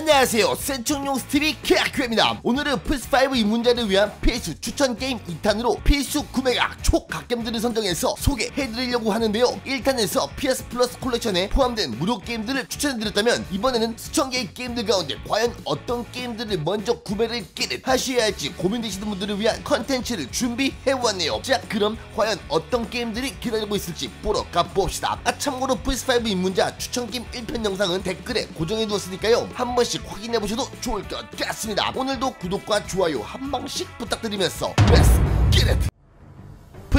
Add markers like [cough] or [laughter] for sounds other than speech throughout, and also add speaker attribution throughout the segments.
Speaker 1: 안녕하세요. 센충용 스티비 케아크입니다. 오늘은 플스5 입문자를 위한 필수 추천 게임 2탄으로 필수 구매가 초갓겜들을 선정해서 소개해드리려고 하는데요. 1탄에서 PS 플러스 콜렉션에 포함된 무료 게임들을 추천해드렸다면 이번에는 수천 개의 게임들 가운데 과연 어떤 게임들을 먼저 구매를 get it 하셔야 할지 고민되시는 분들을 위한 컨텐츠를 준비해왔네요. 자 그럼 과연 어떤 게임들이 기다리고 있을지 보러 가봅시다. 아 참고로 플스5 입문자 추천 게임 1편 영상은 댓글에 고정해두었으니까요. 한번 씩 확인해보셔도 좋을 것 같습니다 오늘도 구독과 좋아요 한 방씩 부탁드리면서 Let's get!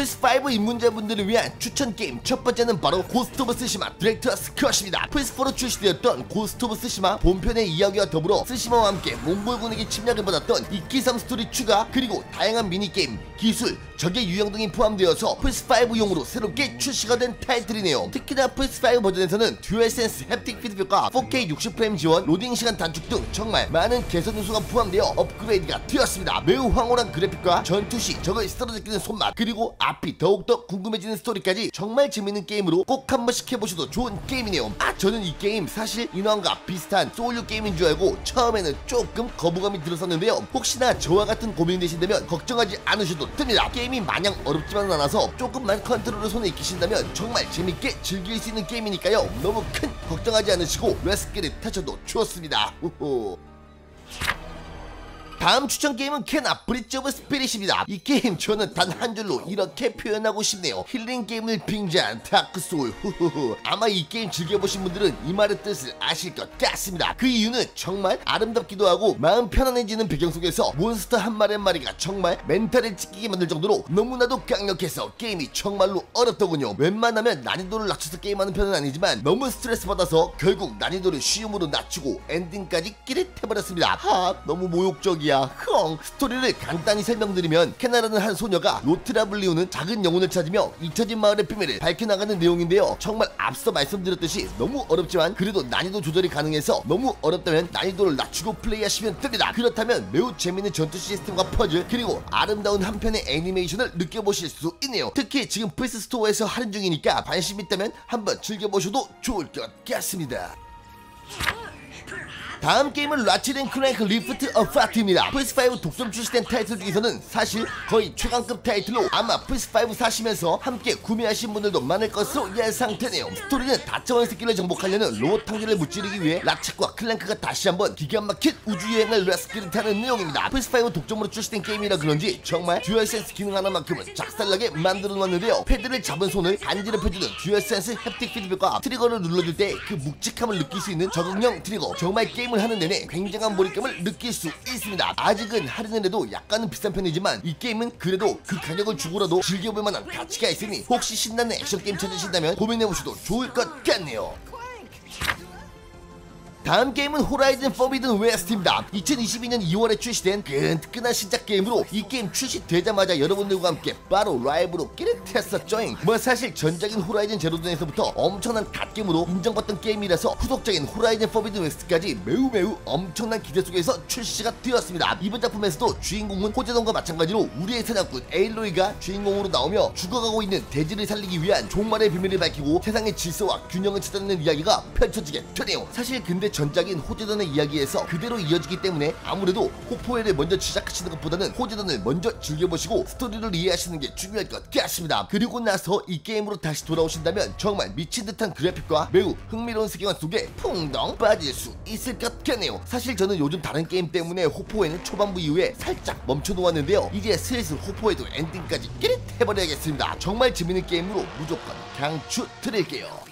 Speaker 1: 플스5 입문자분들을 위한 추천 게임 첫 번째는 바로 고스트 오브 쓰시마 Director's Cut입니다. 플스4로 출시되었던 고스트 오브 쓰시마 본편의 이야기와 더불어 쓰시마와 함께 몽골군에게 침략을 받았던 이키섬 스토리 추가 그리고 다양한 미니게임, 기술, 적의 유형 등이 포함되어서 플스5용으로 새롭게 출시가 된 타이틀이네요. 특히나 플스5 버전에서는 듀얼센스 haptic 피드백과 4K 60프레임 지원, 로딩 시간 단축 등 정말 많은 개선 요소가 포함되어 업그레이드가 되었습니다. 매우 황홀한 그래픽과 전투 시 적을 쓰러뜨리는 손맛 그리고 앞이 더욱더 궁금해지는 스토리까지 정말 재밌는 게임으로 꼭 한 번씩 해보셔도 좋은 게임이네요. 아 저는 이 게임 사실 인왕과 비슷한 소울류 게임인 줄 알고 처음에는 조금 거부감이 들었었는데요. 혹시나 저와 같은 고민이 되신다면 걱정하지 않으셔도 됩니다. 게임이 마냥 어렵지만은 않아서 조금만 컨트롤을 손에 익히신다면 정말 재밌게 즐길 수 있는 게임이니까요. 너무 큰 걱정하지 않으시고 Let's get it 하셔도 좋습니다. 우후. 다음 추천 게임은 케나 Bridge of Spirits입니다. 이 게임 저는 단 한 줄로 이렇게 표현하고 싶네요. 힐링 게임을 빙자한 다크소울 후후후 아마 이 게임 즐겨보신 분들은 이 말의 뜻을 아실 것 같습니다. 그 이유는 정말 아름답기도 하고 마음 편안해지는 배경 속에서 몬스터 한 마리 한 마리가 정말 멘탈을 찢기게 만들 정도로 너무나도 강력해서 게임이 정말로 어렵더군요. 웬만하면 난이도를 낮춰서 게임하는 편은 아니지만 너무 스트레스 받아서 결국 난이도를 쉬움으로 낮추고 엔딩까지 get it해버렸습니다. 하 너무 모욕적이야. 흥. 스토리를 간단히 설명드리면 케나라는 한 소녀가 로트라 불리우는 작은 영혼을 찾으며 잊혀진 마을의 비밀을 밝혀나가는 내용인데요. 정말 앞서 말씀드렸듯이 너무 어렵지만 그래도 난이도 조절이 가능해서 너무 어렵다면 난이도를 낮추고 플레이하시면 됩니다. 그렇다면 매우 재밌는 전투 시스템과 퍼즐 그리고 아름다운 한편의 애니메이션을 느껴보실 수 있네요. 특히 지금 플스 스토어에서 할인 중이니까 관심 있다면 한번 즐겨보셔도 좋을 것 같습니다 다음 게임은 Ratchet and Clank Rift Apart입니다. 플스5 독점 출시된 타이틀 중에서는 사실 거의 최강급 타이틀로 아마 플스5 사시면서 함께 구매하신 분들도 많을 것으로 예상되네요. 스토리는 다차원 새끼를 정복하려는 로봇 황제를 무찌르기 위해 Ratchet과 Clank가 다시 한번 기가 막힌 우주여행을 레스키를 타는 내용입니다. 플스5 독점으로 출시된 게임이라 그런지 정말 DualSense 기능 하나만큼은 작살나게 만들어 놨는데요. 패드를 잡은 손을 간지럽혀주는 DualSense haptic 피드백과 트리거를 눌러줄 때 그 묵직함을 느낄 수 있는 적응형 트리거 정말 게임 게임을 하는 내내 굉장한 몰입감을 느낄 수 있습니다. 아직은 할인을 해도 약간은 비싼 편이지만 이 게임은 그래도 그 가격을 주고라도 즐겨볼 만한 가치가 있으니 혹시 신나는 액션 게임 찾으신다면 고민해보셔도 좋을 것 같네요. 다음 게임은 Horizon Forbidden West입니다. 2022년 2월에 출시된 따끈한 신작 게임으로 이 게임 출시되자마자 여러분들과 함께 바로 라이브로 get it했었죠잉. 뭐 사실 전작인 Horizon Zero Dawn에서부터 엄청난 갓게임으로 인정받던 게임이라서 후속작인 Horizon Forbidden West까지 매우 매우 엄청난 기대 속에서 출시가 되었습니다. 이번 작품에서도 주인공은 호제던과 마찬가지로 우리의 사냥꾼 에일로이가 주인공으로 나오며 죽어가고 있는 대지를 살리기 위한 종말의 비밀을 밝히고 세상의 질서와 균형을 찾아내는 이야기가 펼쳐지게 되네요. 사실 근데 전작인 호제던의 이야기에서 그대로 이어지기 때문에 아무래도 호포웨를 먼저 시작하시는 것보다는 호제던을 먼저 즐겨보시고 스토리를 이해하시는 게 중요할 것 같습니다. 그리고 나서 이 게임으로 다시 돌아오신다면 정말 미친 듯한 그래픽과 매우 흥미로운 세계관 속에 풍덩 빠질 수 있을 것 같네요. 사실 저는 요즘 다른 게임 때문에 호포웨는 초반부 이후에 살짝 멈춰놓았는데요. 이제 슬슬 호포웨도 엔딩까지 끼릿 해버려야겠습니다. 정말 재밌는 게임으로 무조건 강추 드릴게요.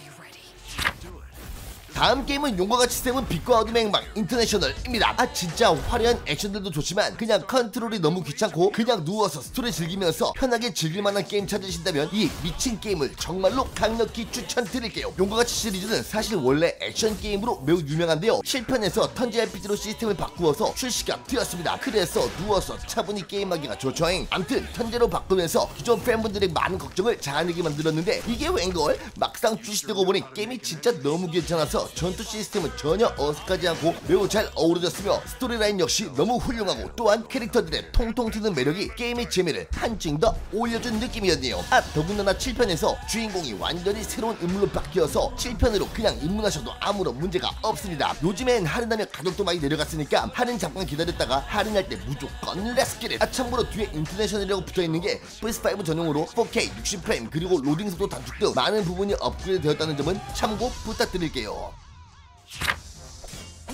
Speaker 1: 다음 게임은 용과 같이 seven 빛과 어둠의 행방 International입니다. 아 진짜 화려한 액션들도 좋지만 그냥 컨트롤이 너무 귀찮고 그냥 누워서 스토리 즐기면서 편하게 즐길 만한 게임 찾으신다면 이 미친 게임을 정말로 강력히 추천드릴게요. 용과 같이 시리즈는 사실 원래 액션 게임으로 매우 유명한데요. 7편에서 턴제 RPG로 시스템을 바꾸어서 출시가 되었습니다. 그래서 누워서 차분히 게임하기가 좋죠잉. 암튼 턴제로 바꾸면서 기존 팬분들의 많은 걱정을 자아내게 만들었는데 이게 웬걸 막상 출시되고 보니 게임이 진짜 너무 괜찮아서 전투 시스템은 전혀 어색하지 않고 매우 잘 어우러졌으며 스토리라인 역시 너무 훌륭하고 또한 캐릭터들의 통통 튀는 매력이 게임의 재미를 한층 더 올려준 느낌이었네요. 아 더군다나 7편에서 주인공이 완전히 새로운 인물로 바뀌어서 7편으로 그냥 입문하셔도 아무런 문제가 없습니다. 요즘엔 할인하면 가격도 많이 내려갔으니까 할인 잠깐 기다렸다가 할인할 때 무조건 let's get it 아 참고로 뒤에 International이라고 붙어있는 게 PS5 전용으로 4K 60프레임 그리고 로딩 속도 단축 등 많은 부분이 업그레이드 되었다는 점은 참고 부탁드릴게요.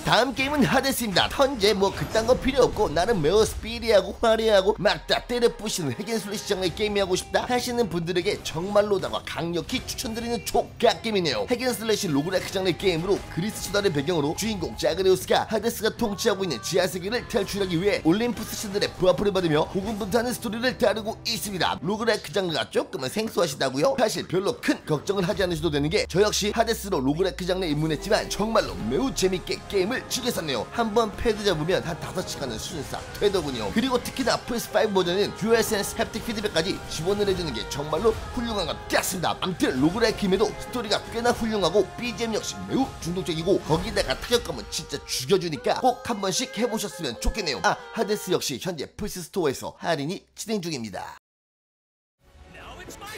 Speaker 1: 다음 게임은 하데스입니다. 턴제 뭐 그딴 거 필요 없고 나는 매우 speedy하고 화려하고 막 다 때려 부시는 hack and slash 장르의 게임이 하고 싶다 하시는 분들에게 정말로다가 강력히 추천드리는 촉각 게임이네요. hack and slash roguelike 장르의 게임으로 그리스 신화를 배경으로 주인공 자그레우스가 하데스가 통치하고 있는 지하세계를 탈출하기 위해 올림푸스 신들의 buff를 받으며 고군분투하는 스토리를 다루고 있습니다. roguelike 장르가 조금은 생소하시다고요? 사실 별로 큰 걱정을 하지 않으셔도 되는 게 저 역시 하데스로 roguelike 장르에 입문했지만 정말로 매우 재밌게 게임을 즐겼었네요. 한번 패드 잡으면 한 5시간은 순삭 되더군요. 그리고 특히나 PS5 버전은 DualSense haptic 피드백까지 지원을 해주는 게 정말로 훌륭한 것 같습니다. 암튼 roguelike임에도 스토리가 꽤나 훌륭하고 BGM 역시 매우 중독적이고 거기다가 타격감은 진짜 죽여주니까 꼭 한 번씩 해보셨으면 좋겠네요. 아 하데스 역시 현재 플스 스토어에서 할인이 진행 중입니다.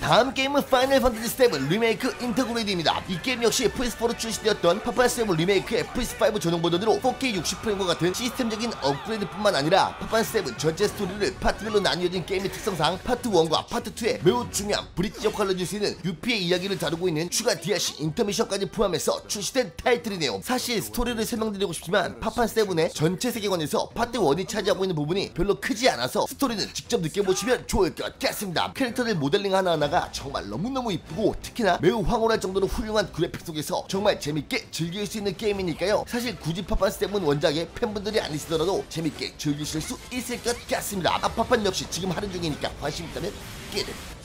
Speaker 1: 다음 게임은 Final Fantasy 7 Remake Intergrade입니다. 이 게임 역시 PS4로 출시되었던 파판 7 Remake의 PS5 전용 버전으로 4K 60프레임과 같은 시스템적인 업그레이드뿐만 아니라 파판 7 전체 스토리를 파트별로 나뉘어진 게임의 특성상 파트 1과 파트 2에 매우 중요한 bridge 역할을 해줄 수 있는 유피의 이야기를 다루고 있는 추가 DLC Intermission까지 포함해서 출시된 타이틀이네요. 사실 스토리를 설명드리고 싶지만 파판 7의 전체 세계관에서 파트 1이 차지하고 있는 부분이 별로 크지 않아서 스토리는 직접 느껴보시면 좋을 것 같습니다. 캐릭터들 모델링 하나하나가 정말 너무너무 이쁘고 특히나 매우 황홀할 정도로 훌륭한 그래픽 속에서 정말 재밌게 즐길 수 있는 게임이니까요. 사실 굳이 파판 seven 원작의 팬분들이 아니시더라도 재밌게 즐기실 수 있을 것 같습니다. 아, 파판 역시 지금 할인 중이니까 관심 있다면 get it.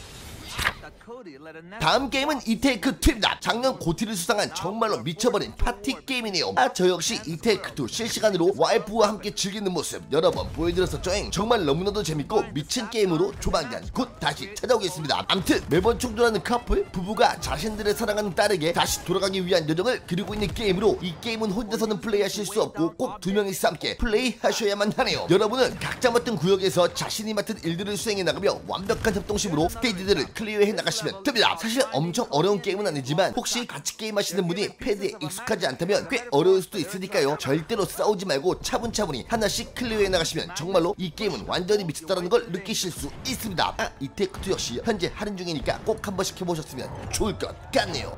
Speaker 1: 다음 게임은 It Takes 2입니다. 작년 GOTY를 수상한 정말로 미쳐버린 파티 게임이네요. 아, 저 역시 It Takes 2 실시간으로 와이프와 함께 즐기는 모습 여러 번 보여드렸었죠잉. 정말 너무나도 재밌고 미친 게임으로 조만간 곧 다시 찾아오겠습니다. 암튼 매번 충돌하는 커플 부부가 자신들의 사랑하는 딸에게 다시 돌아가기 위한 여정을 그리고 있는 게임으로 이 게임은 혼자서는 플레이하실 수 없고 꼭 두 명이서 함께 플레이하셔야만 하네요. 여러분은 각자 맡은 구역에서 자신이 맡은 일들을 수행해 나가며 완벽한 협동심으로 스테이지들을 클리어해 나가시 면 됩니다. 사실 엄청 어려운 게임은 아니지만 혹시 같이 게임하시는 분이 패드에 익숙하지 않다면 꽤 어려울 수도 있으니까요. 절대로 싸우지 말고 차분차분히 하나씩 클리어해 나가시면 정말로 이 게임은 완전히 미쳤다는 걸 느끼실 수 있습니다. 아, 이 테이크2 역시 현재 할인 중이니까 꼭 한 번씩 해보셨으면 좋을 것 같네요.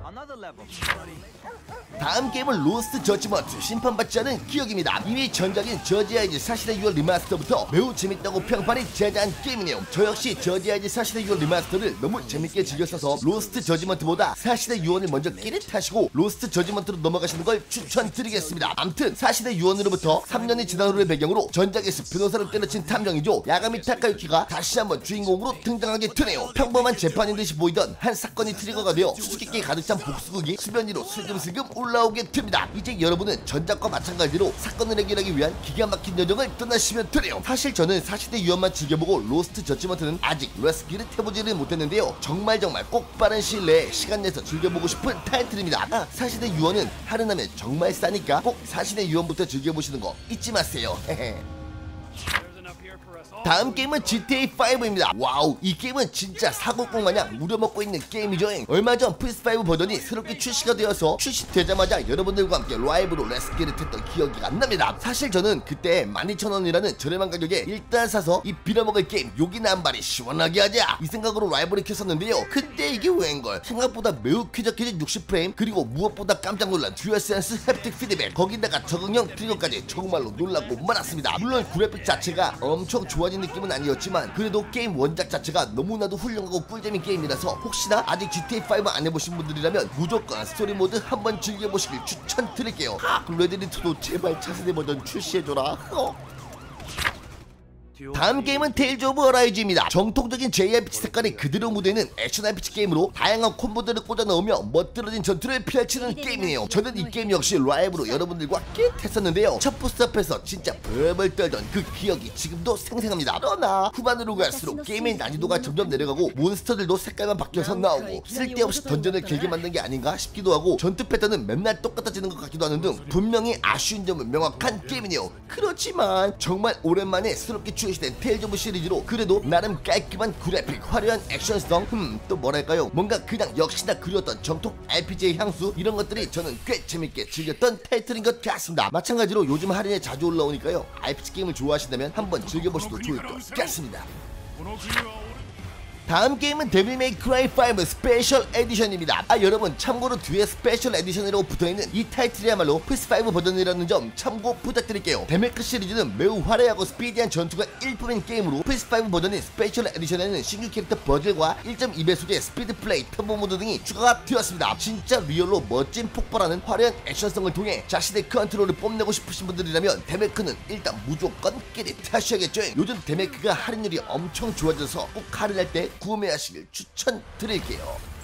Speaker 1: 다음 게임은 Lost Judgment 심판받지 않은 기억입니다. 이미 전작인 저지아이즈 사실의 6월 리마스터부터 매우 재밌다고 평판이 자자한 게임이네요. 저 역시 Judge Eyes 사신의 유언 remaster를 너무 재밌게 즐겼어서 Lost Judgment보다 사신의 유언을 먼저 get it하시고 Lost Judgment로 넘어가시는 걸 추천드리겠습니다. 암튼 사신의 유언으로부터 3년이 지난 후를 배경으로 전작에서 변호사를 때려친 탐정이죠. 야가미 타카유키가 다시 한번 주인공으로 등장하게 되네요. 평범한 재판인 듯이 보이던 한 사건이 트리거가 되어 수수께끼 가득 찬 복수극이 수면 위로 슬금슬금 올라오게 됩니다. 이제 여러분은 전작과 마찬가지로 사건을 해결하기 위한 기가 막힌 여정을 떠나시면 되네요. 사실 저는 사신의 유언만 즐겨보고 로스트 저지먼트는 아직 레스키를 해보지를 못했는데요. 정말 정말 꼭 빠른 시일 내에 시간 내서 즐겨보고 싶은 타이틀입니다. 아, 사신의 유언은 할인하면 정말 싸니까 꼭 사신의 유언부터 즐겨보시는 거 잊지 마세요. 다음 게임은 GTA5입니다. 와우, 이 게임은 진짜 사골국 마냥 우려먹고 있는 게임이죠. 얼마 전 PS5 버전이 새롭게 출시가 되어서 출시되자마자 여러분들과 함께 라이브로 레스키를 했던 기억이 안 납니다. 사실 저는 그때 12,000원이라는 저렴한 가격에 일단 사서 이 빌어먹을 게임 욕이나 한 발이 시원하게 하자 이 생각으로 라이브를 켰었는데요. 그때 이게 웬걸 생각보다 매우 쾌적해진 60프레임 그리고 무엇보다 깜짝 놀란 듀얼센스 haptic 피드백 거기다가 적응형 트리거까지 정말로 놀랍고만 왔습니다. 물론 그래픽 자체가 엄청 좋아진 느낌은 아니었지만 그래도 게임 원작 자체가 너무나도 훌륭하고 꿀잼인 게임이라서 혹시나 아직 GTA5 안 해보신 분들이라면 무조건 스토리 모드 한번 즐겨보시길 추천드릴게요. 아, 레데리2도 제발 차세대 버전 출시해줘라. 어. 다음 게임은 테일즈 오브 어라이즈입니다. 정통적인 JRPG 색깔이 그대로 묻어있는 액션 RPG 게임으로 다양한 콤보들을 꽂아 넣으며 멋들어진 전투를 펼치는 게임이네요. 저는 이 게임 역시 라이브로 여러분들과 깼했었는데요. 첫 보스 앞에서 진짜 벌벌 떨던 그 기억이 지금도 생생합니다. 그러나 후반으로 갈수록 게임의 난이도가 점점 내려가고 몬스터들도 색깔만 바뀌어서 나오고 쓸데없이 던전을 길게 만든 게 아닌가 싶기도 하고 전투 패턴은 맨날 똑같아지는 것 같기도 하는 등 분명히 아쉬운 점은 명확한 게임이네요. 그렇지만 정말 오랜만에 새롭게 출 시된 테일즈 오브 시리즈로 그래도 나름 깔끔한 그래픽, 화려한 액션성, 흠 또 뭐랄까요 뭔가 그냥 역시나 그리웠던 정통 RPG의 향수 이런 것들이 저는 꽤 재밌게 즐겼던 타이틀인 것 같습니다. 마찬가지로 요즘 할인에 자주 올라오니까요 RPG 게임을 좋아하신다면 한번 즐겨보셔도 좋을 것 같습니다. 다음 게임은 데빌 메이 크라이 5 스페셜 에디션입니다. 아 여러분 참고로 뒤에 스페셜 에디션이라고 붙어있는 이 타이틀이야말로 PS5 버전이라는 점 참고 부탁드릴게요. 데메크 시리즈는 매우 화려하고 스피디한 전투가 일품인 게임으로 PS5 버전인 스페셜 에디션에는 신규 캐릭터 버질과 1.2배속의 스피드 플레이, 터보 모드 등이 추가가 되었습니다. 진짜 리얼로 멋짐 폭발하는 화려한 액션성을 통해 자신의 컨트롤을 뽐내고 싶으신 분들이라면 데메크는 일단 무조건 필히 하셔야겠죠. 요즘 데메크가 할인율이 엄청 좋아져서 꼭 할인할 때 구매하시길 추천드릴게요.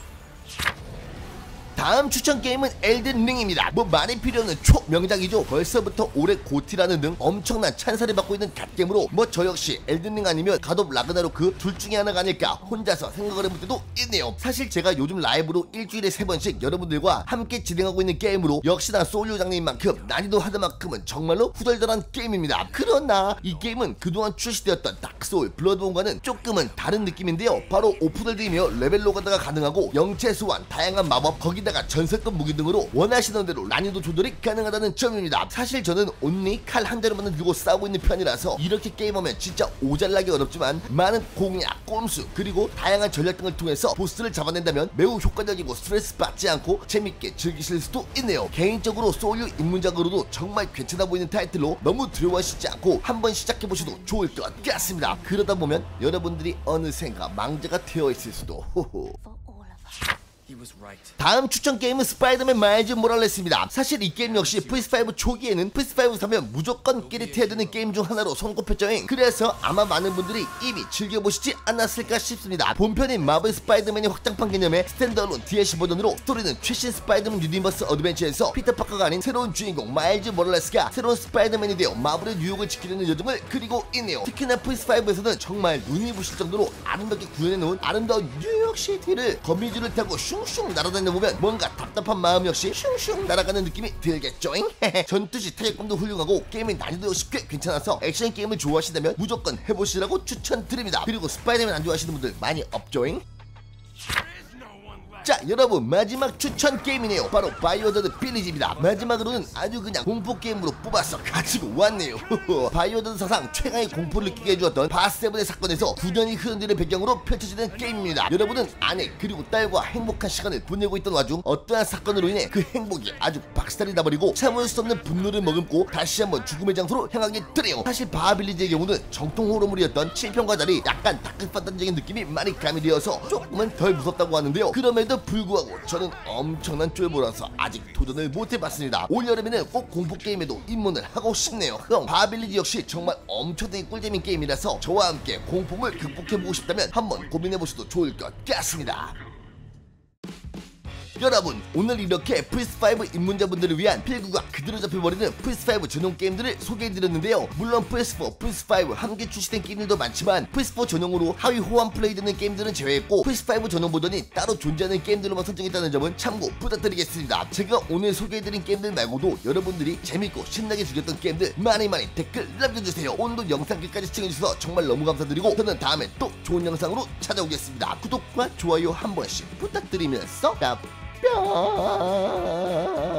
Speaker 1: 다음 추천 게임은 엘든 링입니다. 뭐 말이 필요 없는 초명작이죠. 벌써부터 올해 GOTY라는 등 엄청난 찬사를 받고 있는 갓게임으로 뭐 저 역시 엘든 링 아니면 갓오브 라그나로크 둘 중에 하나가 아닐까 혼자서 생각을 해볼 때도 있네요. 사실 제가 요즘 라이브로 일주일에 세 번씩 여러분들과 함께 진행하고 있는 게임으로 역시나 소울류 장르인 만큼 난이도 하나만큼은 정말로 후덜덜한 게임입니다. 그러나 이 게임은 그동안 출시되었던 다크소울, 블러드본과는 조금은 다른 느낌인데요. 바로 open world이며 레벨 노가다가 가능하고 영체 소환, 다양한 마법, 거기다 가 전설급 무기 등으로 원하시는 대로 난이도 조절이 가능하다는 점입니다. 사실 저는 only 칼 한 대로만 들고 싸우고 있는 편이라서 이렇게 게임하면 진짜 오질나게 어렵지만 많은 공략, 꼼수 그리고 다양한 전략 등을 통해서 보스를 잡아낸다면 매우 효과적이고 스트레스 받지 않고 재밌게 즐기실 수도 있네요. 개인적으로 소울류 입문작으로도 정말 괜찮아 보이는 타이틀로 너무 두려워하시지 않고 한번 시작해보셔도 좋을 것 같습니다. 그러다 보면 여러분들이 어느샌가 망자가 되어 있을 수도 호호. 다음 추천 게임은 스파이더맨 마일즈 모랄레스입니다. 사실 이 게임 역시 PS5 초기에는 PS5 사면 무조건 필히 해야 되는 게임 중 하나로 손꼽혔죠잉. 그래서 아마 많은 분들이 이미 즐겨보시지 않았을까 싶습니다. 본편인 마블 스파이더맨의 확장판 개념의 standalone DLC 버전으로 스토리는 최신 스파이더맨 universe 어드벤처에서 피터 파커가 아닌 새로운 주인공 마일즈 모랄레스가 새로운 스파이더맨이 되어 마블의 뉴욕을 지키려는 여정을 그리고 있네요. 특히나 PS5에서는 정말 눈이 부실 정도로 아름답게 구현해놓은 아름다운 뉴욕시티를 거미줄을 타고 슝슝 날아다니다 보면 뭔가 답답한 마음 역시 슝슝 날아가는 느낌이 들겠죠잉? [laughs] 전투시 타격감도 훌륭하고 게임의 난이도 꽤 괜찮아서 액션 게임을 좋아하신다면 무조건 해보시라고 추천드립니다. 그리고 스파이더맨 안 좋아하시는 분들 많이 없죠잉? 자 여러분 마지막 추천 게임이네요. 바로 바이오하자드 빌리지입니다. 마지막으로는 아주 그냥 공포 게임으로 뽑아서 가지고 왔네요. [laughs] 바이오하자드 사상 최강의 공포를 느끼게 해주었던 바세븐의 사건에서 9년이 흐른 뒤를 배경으로 펼쳐지는 게임입니다. 여러분은 아내 그리고 딸과 행복한 시간을 보내고 있던 와중 어떠한 사건으로 인해 그 행복이 아주 박살이 나버리고 참을 수 없는 분노를 머금고 다시 한번 죽음의 장소로 향하게 되네요. 사실 바빌리지의 경우는 정통 호러물이었던 7편과 달리 약간 dark 판타지적인 느낌이 많이 가미되어서 조금은 덜 무섭다고 하는데요. 그럼에도 불구하고 저는 엄청난 쫄보라서 아직 도전을 못 해봤습니다. 올여름에는 꼭 공포게임에도 입문을 하고 싶네요. 그럼 바빌리지 역시 정말 엄청나게 꿀잼인 게임이라서 저와 함께 공포를 극복해보고 싶다면 한번 고민해보셔도 좋을 것 같습니다 여러분 오늘 이렇게 플스5 입문자분들을 위한 필구가 그대로 잡혀버리는 플스5 전용 게임들을 소개해드렸는데요. 물론 플스4, 플스5 함께 출시된 게임들도 많지만 플스4 전용으로 하위 호환 플레이되는 게임들은 제외했고 플스5 전용 버전이 따로 존재하는 게임들로만 설정했다는 점은 참고 부탁드리겠습니다. 제가 오늘 소개해드린 게임들 말고도 여러분들이 재밌고 신나게 즐겼던 게임들 많이 많이 댓글 남겨주세요. 오늘도 영상 끝까지 시청해주셔서 정말 너무 감사드리고 저는 다음에 또 좋은 영상으로 찾아오겠습니다. 구독과 좋아요 한 번씩 부탁드리면서 啊